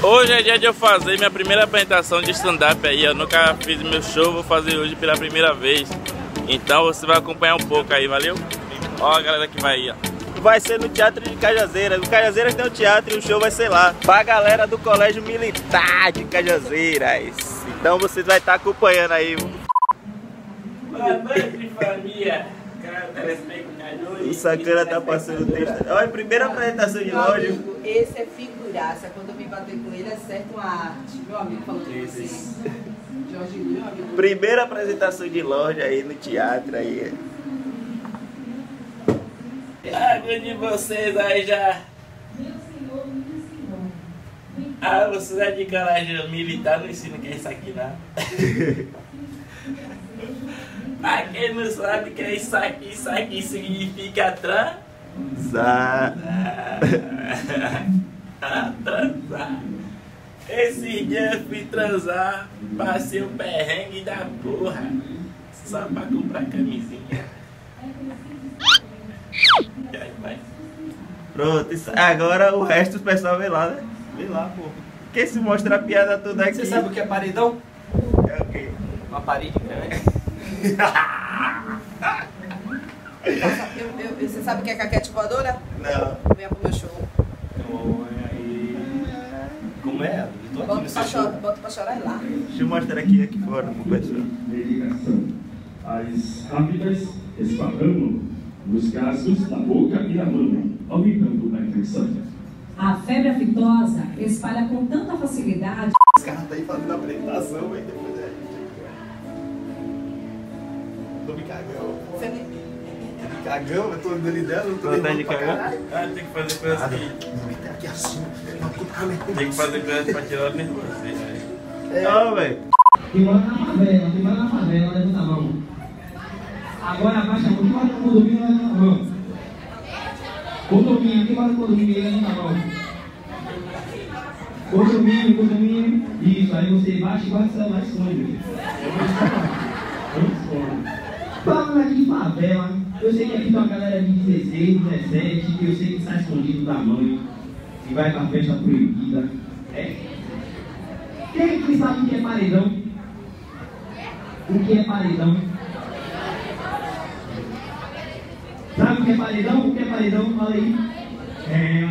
Hoje é dia de eu fazer minha primeira apresentação de stand-up aí. Eu nunca fiz meu show, vou fazer hoje pela primeira vez. Então você vai acompanhar um pouco aí, valeu? Ó a galera que vai aí, ó. Vai ser no Teatro de Cajazeiras. O Cajazeiras tem o teatro e o show vai ser lá. Pra galera do Colégio Militar de Cajazeiras. Então vocês vão estar acompanhando aí. Boa noite, família. O Sacana tá passando o texto. Olha, a primeira apresentação de loja. Esse é figuraça. Quando eu vim bater com ele, é certo uma arte. Meu amigo falou de você. Jorge, meu amigo. Primeira apresentação de loja aí no teatro aí. Água de vocês aí já. Ah, vocês é de colégio militar, não ensina que é isso aqui, não. pra quem não sabe que é isso aqui, isso aqui significa transar. transar. Esse dia eu fui transar, passei o perrengue da porra. Só pra comprar camisinha. E. Pronto, agora o resto o pessoal vê lá, né? Vê lá, pô. Quem se mostra a piada toda aqui? Você sabe o que é paredão? É o quê? Uma parede grande. Eu- eu- você sabe o que é caquete voadora? Não. Venha pro meu show. Então, aí... Como é? Eu tô aqui Bota pra, chorar, bota pra chorar lá. Deixa eu mostrar aqui, aqui fora pro pessoal. medicação. As rápidas esparramam nos gastos da boca e da mão, aumentando a infecção. A febre aftosa espalha com tanta facilidade Os caras tá aí fazendo a apresentação, aí depois é. Tô me cagando. Você Me cagão, eu tô dando ideia, não tô Tá de cagão? Ah, tem que fazer coisas que. Aqui assim, uma puta merda. Tem que fazer coisas pra tirar o nervoso. né? Ó, velho. Quem mora na favela, quem mora na favela, levanta a mão. Agora abaixa a mão, quem mora no condomínio, levanta a mão. No condomínio, levanta a mão. Condomínio, condomínio. Isso, aí você baixa e guarda o celular e esconde. meu filho. Não esconde. Falando aqui de favela, eu sei que aqui tem uma galera de 16, 17, que eu sei que está escondido da mãe, que vai pra festa proibida. É. Quem que sabe o que é paredão? O que é paredão? Sabe o que é paredão? O que é paredão? Fala aí. É,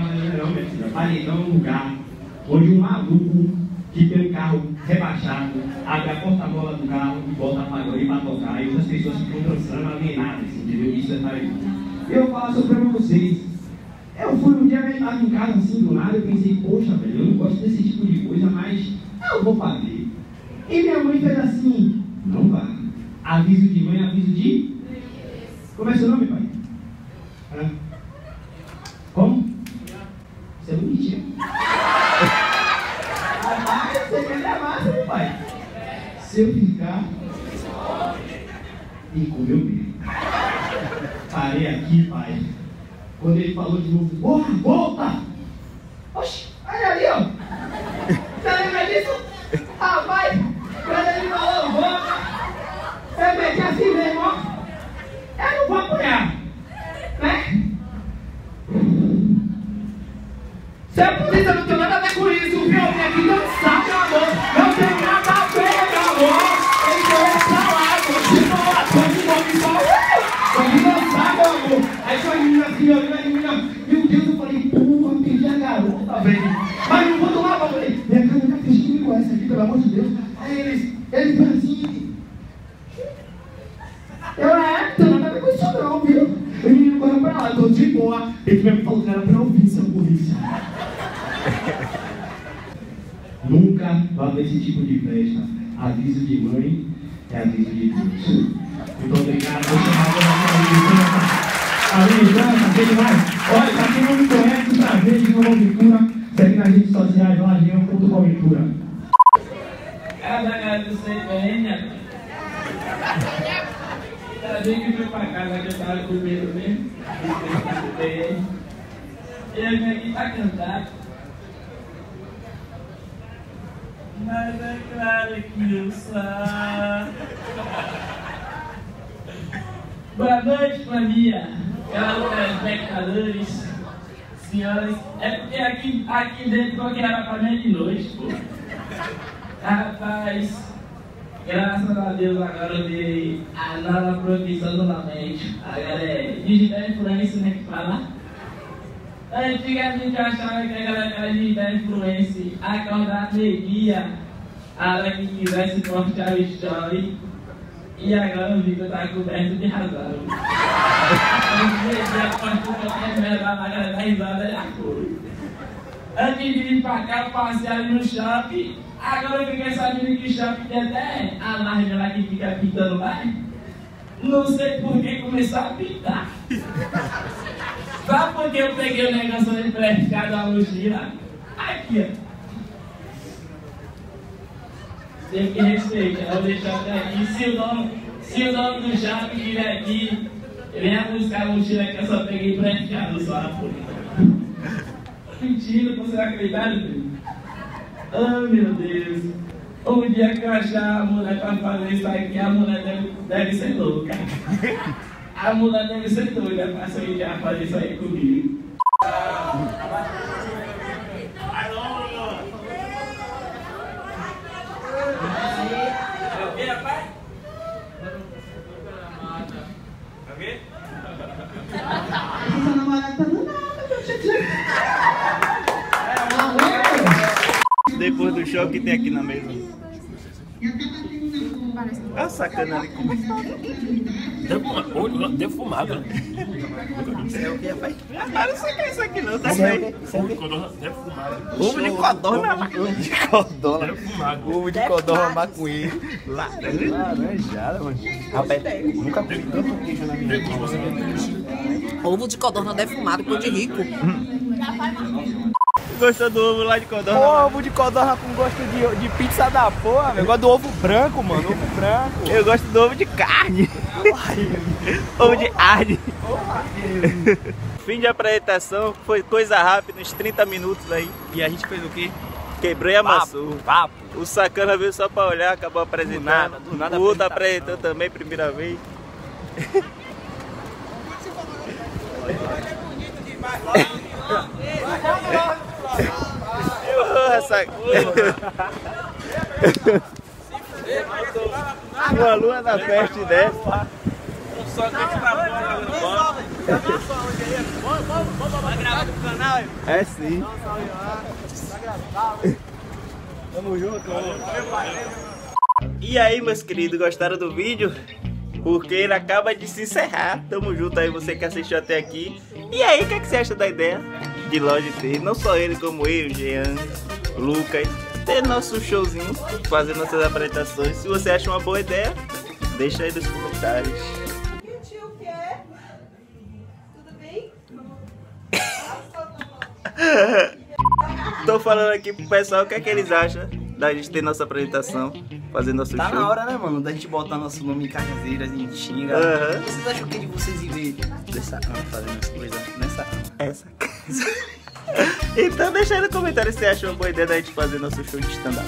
filha. Paredão um lugar onde um maluco que tem um carro rebaixado abre a porta-bola do carro e bota a pagode pra tocar e outras pessoas ficam dançando alienadas, entendeu? Isso é paredão. Eu falo sobre vocês. Eu fui um dia estava em casa assim do nada, eu pensei, poxa, velho, eu não gosto desse tipo de coisa, mas eu vou fazer. E minha mãe fez assim, não vá. Aviso de mãe, aviso de. Como é seu nome, pai? Hã? Como? Bonitinho. Rapaz, você quer levar, seu pai? Se eu ficar. E comeu bem. Parei aqui, pai. Quando ele falou de novo, volta! Oxi, olha ali, ó. Você lembra disso? Rapaz, quando ele falou, volta, eu meti assim mesmo, ó. Eu não vou apanhar, né? Se a polícia não tem nada a ver com isso, viu? Eu vim aqui dançar, meu amor. Não tem nada a ver, meu amor. Então é pra lá, continua, continua, me só. Vamos dançar, meu amor. Aí foi a menina assim, me olhando, a menina, meu Deus, eu falei, porra, perdi a garota, velho. Mas não vou tomar, eu falei, minha cara, minha filha, me conhece aqui, pelo amor de Deus. Aí eles, eles foram assim. Eu é, não tem nada a ver não, viu? O menino correu pra lá, eu tô de boa. Ele me falou que era pra ouvir, seu polícia. Nunca vá nesse tipo de festa. Aviso de mãe é aviso de Deus. Muito obrigado. Vou chamar a dona Alisana, bem demais. Olha, pra quem não me conhece, prazer de Nova Aventura. Segue nas redes sociais, lajeão.coventura. Cada agradecer bem, né? Ainda bem que foi pra casa que eu tava com medo mesmo. Eu vim aqui pra cantar. Mas é claro que eu sou. Boa noite, família. Caro telespectadores. senhoras, é porque aqui, aqui dentro qualquer era pra mim é de noite, pô. Rapaz, graças a Deus agora eu virei a nova profissão do lamento. Agora é digital influência, né, que fala. Antigamente eu achava que a galera era digital influência, acordar neguia, a hora que quisesse postar o story. E agora eu vi que eu tava coberto de razão. Eu aposto qualquer merda a galera dá risada e a cor. Antes de vir pra cá, ali no shopping. Agora eu fiquei sabendo que shopping tem até a larga lá que fica pintando lá. Não sei por que começou a pintar. Sabe por que eu peguei o negócio de emprestado da mochila? Aqui, ó. Tem que respeitar, vou deixar até aqui. Se o dono, se o dono do shopping estiver aqui, venha buscar a mochila que eu só peguei emprestado só, pô. Mentira, você vai acreditar, filho? Oh, meu Deus. Um dia que eu achar a mulher pra fazer isso aqui, a mulher deve, deve ser louca. A mulher deve ser doida sair já fazer isso aí comigo. É o quê, rapaz? É o quê? Essa namorada tá do nada, Depois do show que tem aqui na mesa. Ah, sacana ali como Defumado. é o que, rapaz? Ah, não sei o que é isso aqui não, tá. Defumado. Ovo de codorna maconheiro. de codorna. Defumado. Ovo de codorna maconheiro. Laranjada, mano. Rapaz, nunca comi tanto queijo na minha vida. Ovo de codorna defumado, cor de rico. Gostou do ovo lá de codorna? Ovo de codorna com gosto de, de pizza da porra, velho. Eu gosto do ovo branco, mano. Ovo branco. Eu gosto do ovo de carne. ovo de carne. Fim de apresentação, foi coisa rápida, uns 30 minutos aí. E a gente fez o quê? Quebrou e amassou. Papo. O sacana veio só pra olhar, acabou apresentando. Do nada, do nada o outro apresentou também, primeira vez. Eu, essa... Uma lua na festa dessa. Só que tá fora no banco. É sim. Tamo junto, E aí, meus queridos, gostaram do vídeo? Porque ele acaba de se encerrar. Tamo junto aí, você que assistiu até aqui. E aí, o que, é que você acha da ideia de loja ter? Não só ele, como eu, Jean, Lucas. Ter nosso showzinho, fazer nossas apresentações. Se você acha uma boa ideia, deixa aí nos comentários. E o tio quer? Tudo bem? Tô falando aqui pro pessoal o que é que eles acham da gente ter nossa apresentação, fazer nosso Tá show. na hora, né, mano? Da gente botar nosso nome em caseiras, em xinga. Aham. Vocês acham que de vocês ir ver dessa ama fazendo as coisas nessa ama? Essa casa. então deixa aí no comentário se você acha uma boa ideia da gente fazer nosso show de stand-up.